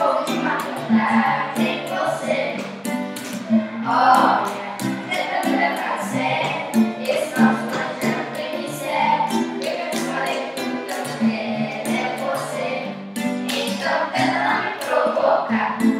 vou te matar sem você. Olha, tenta me fazer. Esse nosso anjo não. Eu já te falei que tudo que eu é você. Então tenta não me provocar.